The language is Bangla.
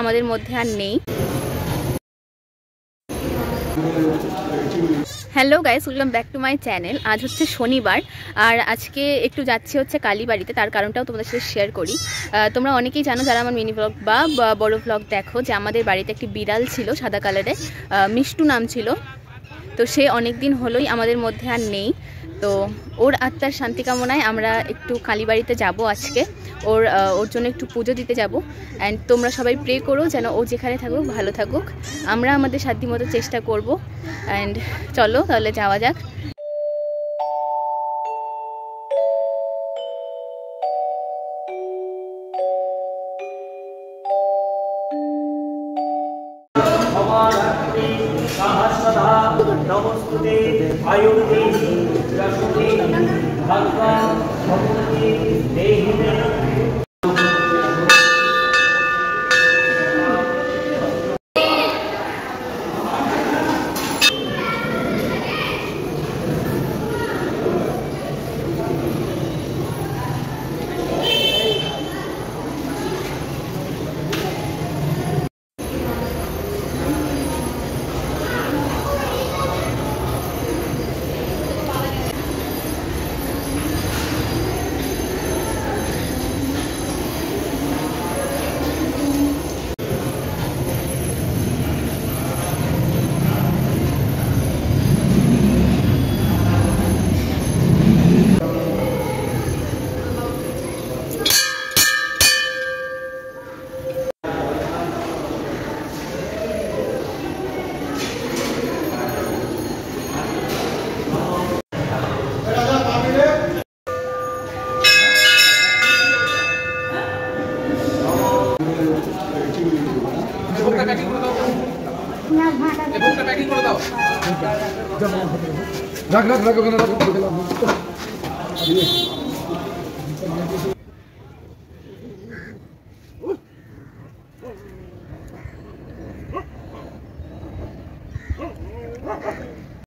আমাদের মধ্যে আর নেই। Hello guys welcome back to my channel আজ হচ্ছে শনিবার, আর আজকে একটু যাচ্ছি হচ্ছে কালীবাড়িতে, তার কারণটাও তোমাদের সাথে শেয়ার করি। তোমরা অনেকেই জানো যারা আমার মিনি ব্লগ বা বড় ব্লগ দেখো, যে আমাদের বাড়িতে একটি বিড়াল ছিল সাদা কালারে মিষ্টু নাম ছিল। তো সে অনেক দিন হলোই আমাদের মধ্যে আর নেই। তো ওর আত্মার শান্তি কামনায় আমরা একটু কালীবাড়িতে যাব আজকে। ওর ওর জন্য একটু পুজো দিতে যাব। অ্যান্ড তোমরা সবাই প্রে করো যেন ও যেখানে থাকুক, ভালো থাকুক। আমরা আমাদের সাধ্য মতো চেষ্টা করব। অ্যান্ড চলো তাহলে যাওয়া যাক। सहस्वधा नमोस्तुते आयुर्देवी रसुते भगवान भगवती देही ভোগটা প্যাকিং করে দাও রাখ রাখ রাখ ওখানে রাখ ওখানে রাখ।